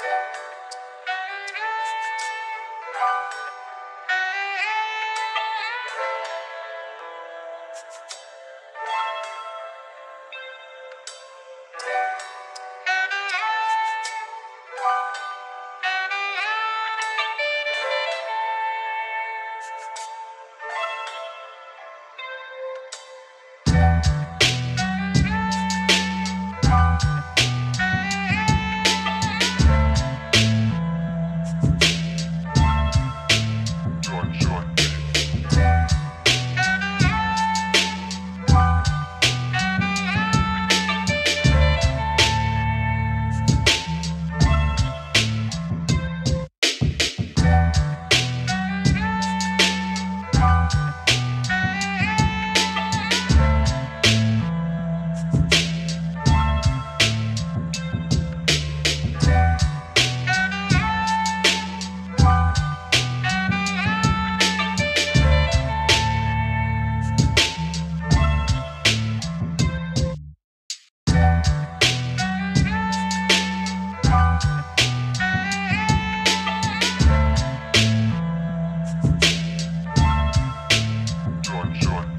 Thank you. enjoy.